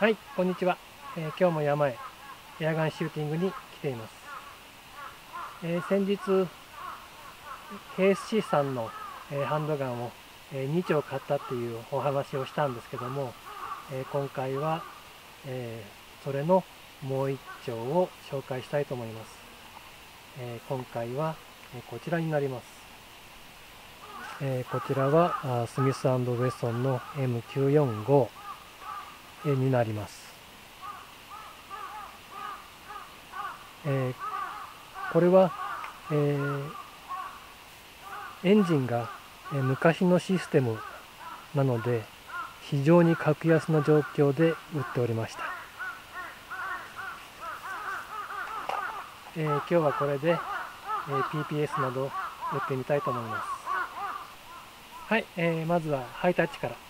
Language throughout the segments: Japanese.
はいこんにちは、えー、今日も山へエアガンシューティングに来ています、えー、先日 KSC さんの、えー、ハンドガンを、え2丁買ったっていうお話をしたんですけども、え今回は、えそれのもう1丁を紹介したいと思います、え今回は、えこちらになります。え、こちらはスミスウェッソンの M945 になります、えー、これは、えー、エンジンが昔のシステムなので非常に格安の状況で売っておりました、えー、今日はこれで、えー、PPS など売ってみたいと思います。はい、えー、まずはハイタッチから。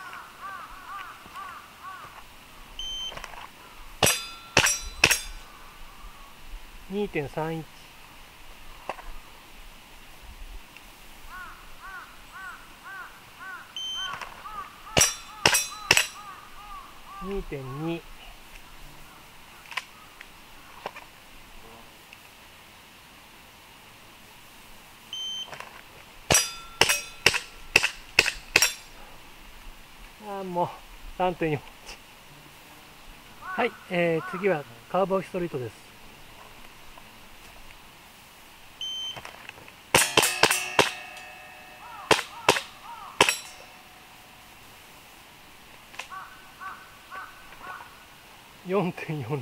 2.31 2.2あもう3.4はい、えー、次はカーボーイストリートです。4.46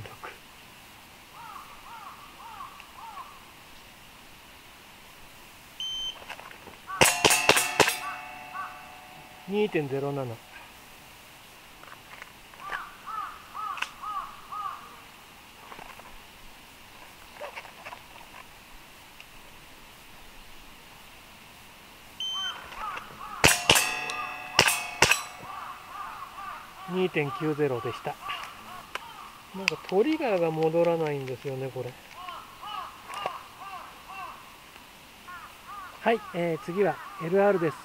2.07 2.90でした。なんかトリガーが戻らないんですよねこれ。はい、えー、次は LR です。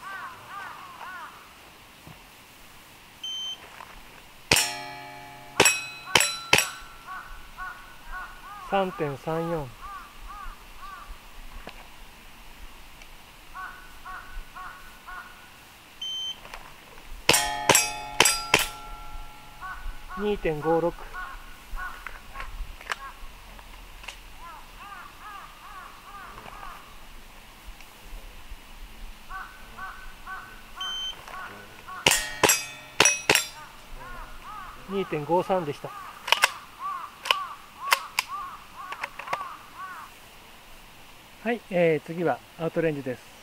3.34 2.56 2.53でした。はい、えー、次はアウトレンジです。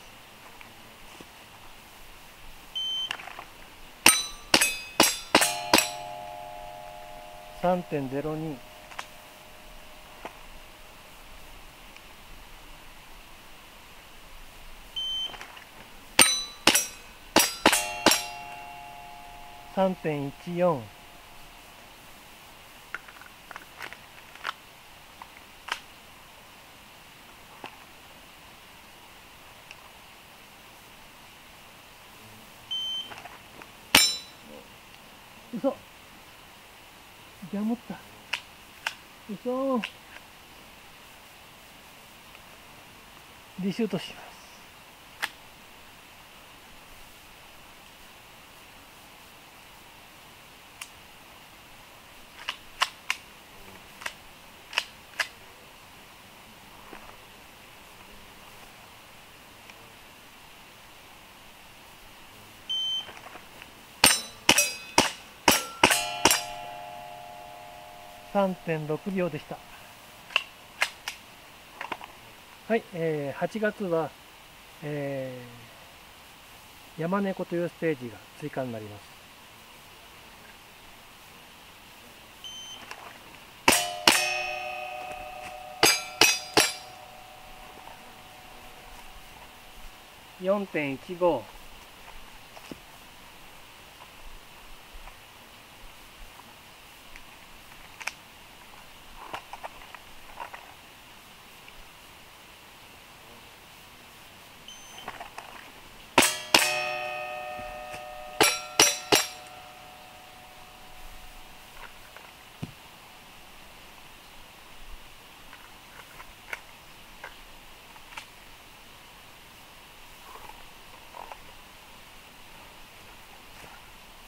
3.02嘘。ギャモった。嘘。リシュートします。3.6秒でした。はい、えー、8月は、え山猫というステージが追加になります4.15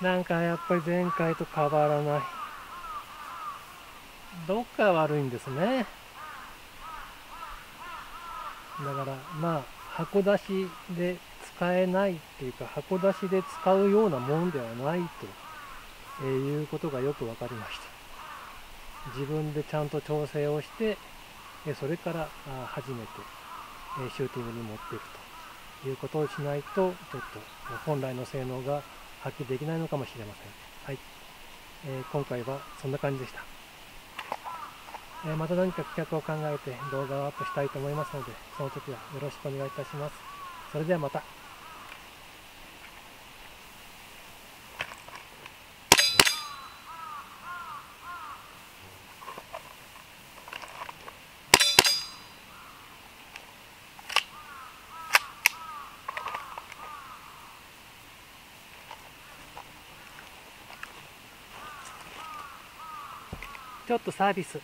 なんかやっぱり前回と変わらない。どっか悪いんですね。だからまあ箱出しで使えないっていうか箱出しで使うようなもんではないということがよく分かりました。自分でちゃんと調整をしてそれから初めてシューティングに持っていくということをしないとちょっと本来の性能が発揮できないのかもしれません。はい。えー、今回はそんな感じでした。えー、また何か企画を考えて動画をアップしたいと思いますので、その時はよろしくお願いいたします。それではまた。ちょっとサービス。